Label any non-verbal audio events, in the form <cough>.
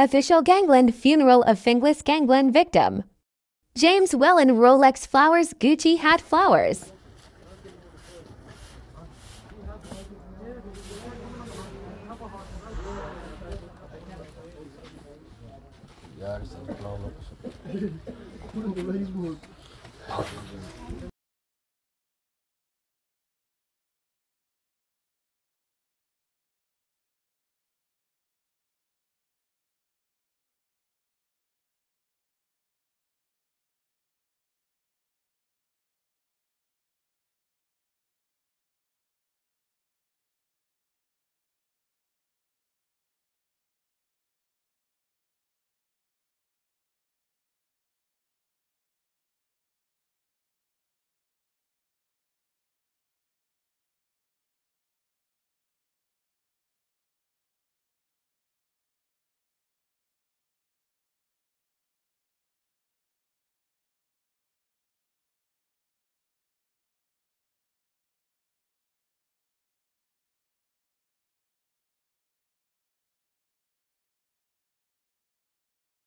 Official gangland funeral of Finglas gangland victim. James Wellen Rolex flowers Gucci hat flowers. <laughs>